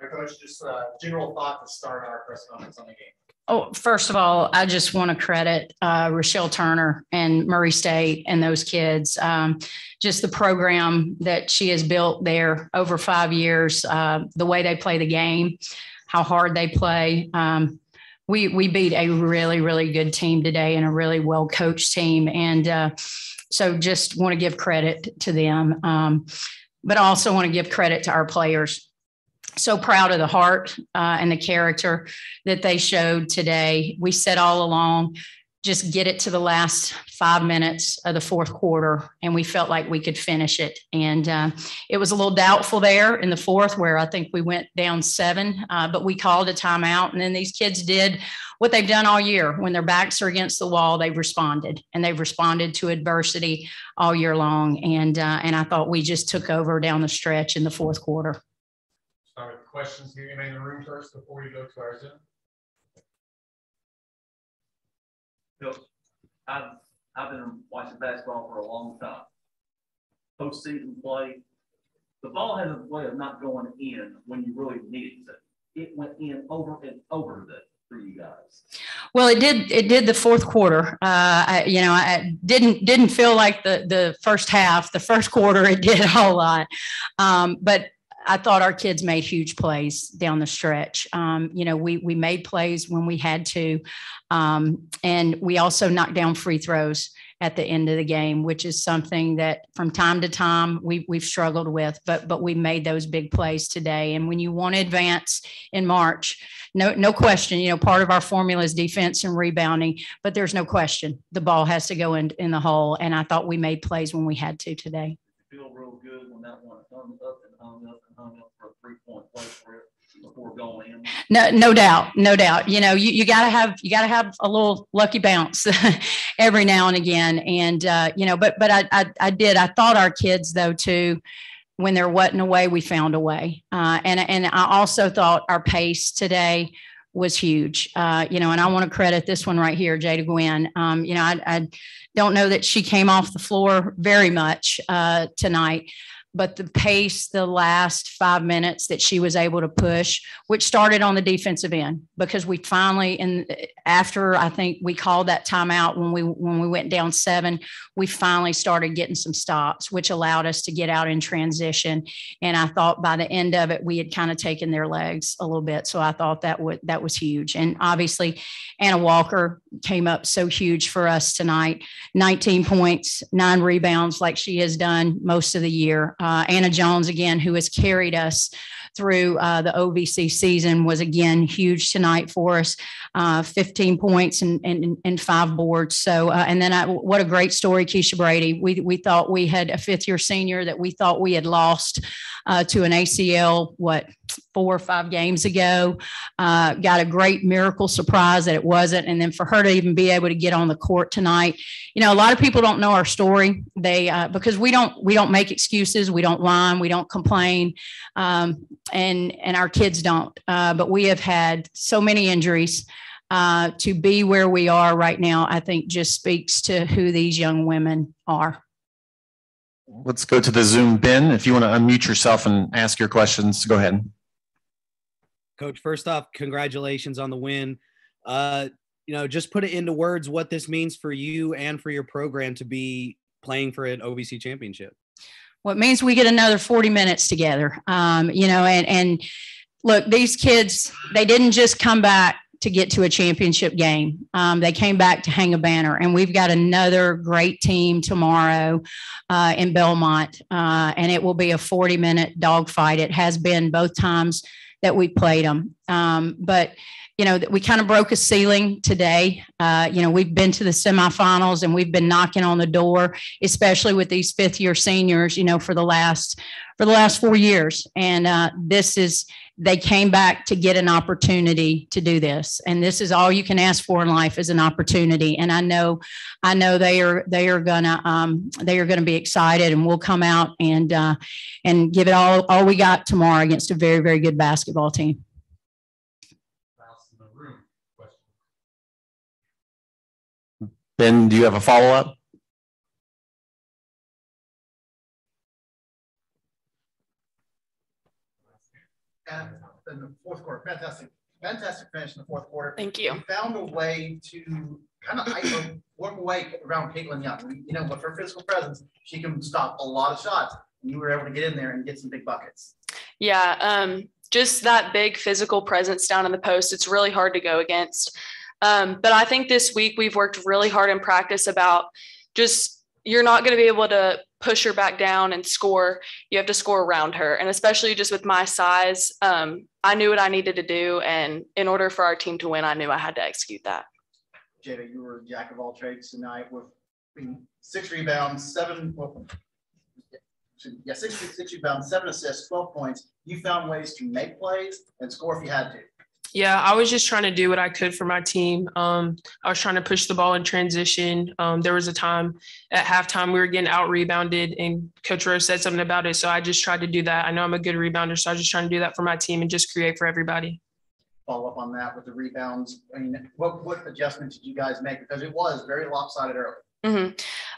Coach, just uh, general thought to start our press conference on the game. Oh, first of all, I just want to credit uh, Rechelle Turner and Murray State and those kids. Um, just the program that she has built there over five years, uh, the way they play the game, how hard they play. Um, we we beat a really really good team today and a really well coached team, and uh, so just want to give credit to them. Um, but I also want to give credit to our players so proud of the heart uh, and the character that they showed today. We said all along, just get it to the last five minutes of the fourth quarter, and we felt like we could finish it. And uh, it was a little doubtful there in the fourth, where I think we went down seven, uh, but we called a timeout. And then these kids did what they've done all year. When their backs are against the wall, they've responded, and they've responded to adversity all year long. And uh, and I thought we just took over down the stretch in the fourth quarter questions here in the room first before we go to our Zoom? Coach, I've, I've been watching basketball for a long time. Postseason play, the ball has a way of not going in when you really need it to. It went in over and over the for you guys? Well, it did. It did the fourth quarter. Uh, I, you know, I didn't didn't feel like the the first half. The first quarter, it did a whole lot. Um, but I thought our kids made huge plays down the stretch. Um, you know, we we made plays when we had to, um, and we also knocked down free throws at the end of the game, which is something that from time to time we, we've struggled with. But but we made those big plays today. And when you want to advance in March, no no question, you know, part of our formula is defense and rebounding. But there's no question the ball has to go in in the hole. And I thought we made plays when we had to today. Feel real good when that one comes up and hung up hung up for a three point play for it before going in. No, no doubt, no doubt. You know, you, you gotta have you gotta have a little lucky bounce every now and again. And uh, you know, but but I, I I did. I thought our kids though too when there wasn't a way, we found a way. Uh, and and I also thought our pace today was huge. Uh, you know, and I want to credit this one right here, Jada Guinn. Um, you know, I, I, don't know that she came off the floor very much uh, tonight, but the pace the last five minutes that she was able to push, which started on the defensive end, because we finally, and after I think we called that timeout when we when we went down seven, we finally started getting some stops, which allowed us to get out in transition. And I thought by the end of it, we had kind of taken their legs a little bit. So I thought that would that was huge. And obviously, Anna Walker came up so huge for us tonight. 19 points, nine rebounds, like she has done most of the year. Uh, Anna Jones, again, who has carried us through uh, the OVC season, was again huge tonight for us. Uh, 15 points and, and, and five boards. So, uh, and then I, what a great story, Keisha Brady. We, we thought we had a fifth year senior that we thought we had lost uh, to an ACL, what, four or five games ago. Uh, got a great miracle surprise that it wasn't. And then for her to even be able to get on the court tonight, you know, a lot of people don't know our story. They, because we don't, we don't make excuses. We don't whine. We don't complain. Um, and, and our kids don't. Uh, but we have had so many injuries. Uh, to be where we are right now, I think just speaks to who these young women are. Let's go to the Zoom. Ben, if you want to unmute yourself and ask your questions, go ahead. Coach, first off, congratulations on the win. Uh, you know, just put it into words what this means for you and for your program to be playing for an OVC championship. Well, it means we get another 40 minutes together. Um, you know, and and look, these kids, they didn't just come back to get to a championship game. Um, they came back to hang a banner, and we've got another great team tomorrow uh, in Belmont, uh, and it will be a 40 minute dogfight. It has been both times that we played them. Um, but you know, we kind of broke a ceiling today. Uh, you know, we've been to the semifinals and we've been knocking on the door, especially with these fifth year seniors. You know, for the last for the last four years, and uh, this is they came back to get an opportunity to do this. And this is all you can ask for in life is an opportunity. And i know i know they are they are gonna um, they are gonna be excited and we'll come out and uh, and give it all all we got tomorrow against a very very good basketball team. Ben do you have a follow-up in the fourth quarter. Fantastic, fantastic finish in the fourth quarter. Thank you. You found a way to kind of work away around Katelyn Young. You know, with her physical presence, she can stop a lot of shots. And you were able to get in there and get some big buckets. Yeah, um, just that big physical presence down in the post, it's really hard to go against. Um, but I think this week we've worked really hard in practice about just you're not going to be able to push her back down and score. You have to score around her. And especially just with my size, um, I knew what I needed to do. And in order for our team to win, I knew I had to execute that. Jada, you were a jack of all trades tonight with six rebounds, seven, well, yeah, six, six rebounds, seven assists, 12 points. You found ways to make plays and score if you had to. Yeah, I was just trying to do what I could for my team. Um, I was trying to push the ball in transition. Um, there was a time at halftime we were getting out rebounded, and Coach Rose said something about it. So I just tried to do that. I know I'm a good rebounder, so I was just trying to do that for my team and just create for everybody. Follow up on that with the rebounds. I mean, what, what adjustments did you guys make? Because it was very lopsided early. hmm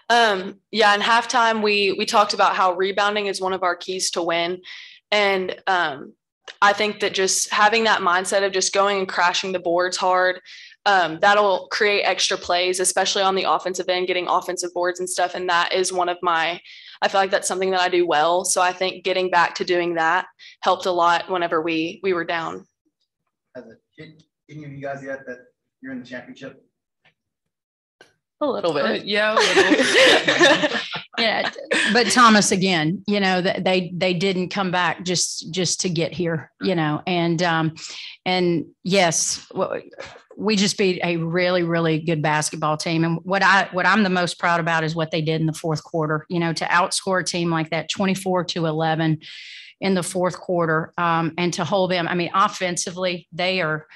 Um, yeah, in halftime, we we talked about how rebounding is one of our keys to win, and um, I think that just having that mindset of just going and crashing the boards hard, um, that'll create extra plays, especially on the offensive end, getting offensive boards and stuff. And that is one of my, I feel like that's something that I do well. So I think getting back to doing that helped a lot whenever we we were down. Has it hit any of you guys yet that you're in the championship? A little Uh, bit. yeah, a little. Yeah, but Thomas, again, you know, that they, they didn't come back just, just to get here, you know, and, um, and yes, we just beat a really, really good basketball team. And what I, what I'm the most proud about is what they did in the fourth quarter, you know, to outscore a team like that 24 to 11 in the fourth quarter, um, and to hold them. I mean, offensively, they are,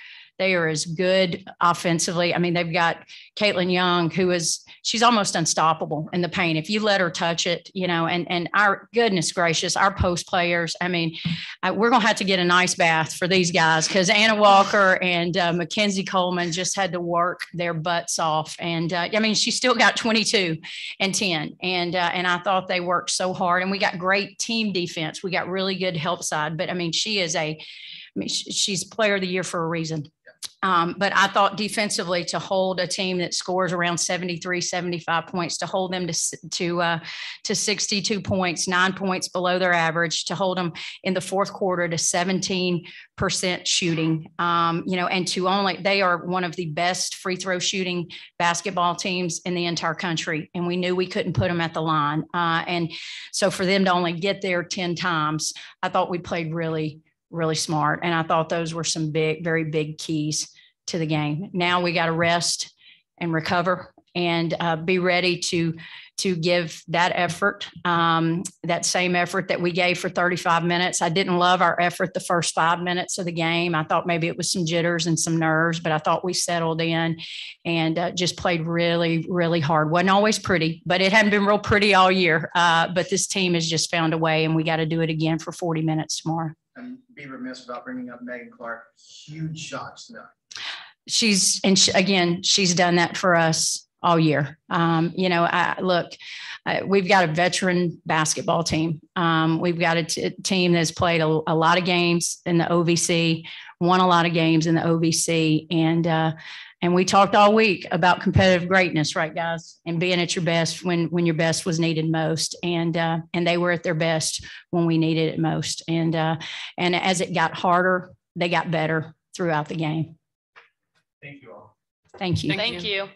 they are as good offensively. I mean, they've got Katelyn Young, who is she's almost unstoppable in the paint. If you let her touch it, you know, and and our goodness gracious, our post players. I mean, we're gonna have to get an ice bath for these guys because Anna Walker and uh, Mackenzie Coleman just had to work their butts off. And uh, I mean, she still got 22 and 10, and uh, and I thought they worked so hard. And we got great team defense. We got really good help side. But I mean, she is a I mean, she's player of the year for a reason. Um, but I thought defensively to hold a team that scores around 73, 75 points, to hold them to, to, uh, to 62 points, nine points below their average, to hold them in the fourth quarter to 17% shooting, um, you know, and to only, they are one of the best free throw shooting basketball teams in the entire country. And we knew we couldn't put them at the line. Uh, and so for them to only get there 10 times, I thought we played really, really smart. And I thought those were some big, very big keys to the game. Now we got to rest and recover and uh, be ready to to give that effort, um, that same effort that we gave for 35 minutes. I didn't love our effort the first five minutes of the game. I thought maybe it was some jitters and some nerves, but I thought we settled in and uh, just played really, really hard. wasn't always pretty, but it hadn't been real pretty all year. Uh, but this team has just found a way, and we got to do it again for 40 minutes tomorrow. And be remiss about bringing up Megan Clark. Huge shots tonight. she's and she, again she's done that for us all year um, you know I, look uh, we've got a veteran basketball team um, we've got a t- team that's played a, a lot of games in the ovc won a lot of games in the ovc and uh, and we talked all week about competitive greatness right guys? And being at your best when when your best was needed most. And uh, and they were at their best when we needed it most. And uh, and as it got harder they got better throughout the game. Thank you all. thank you. Thank Thank you.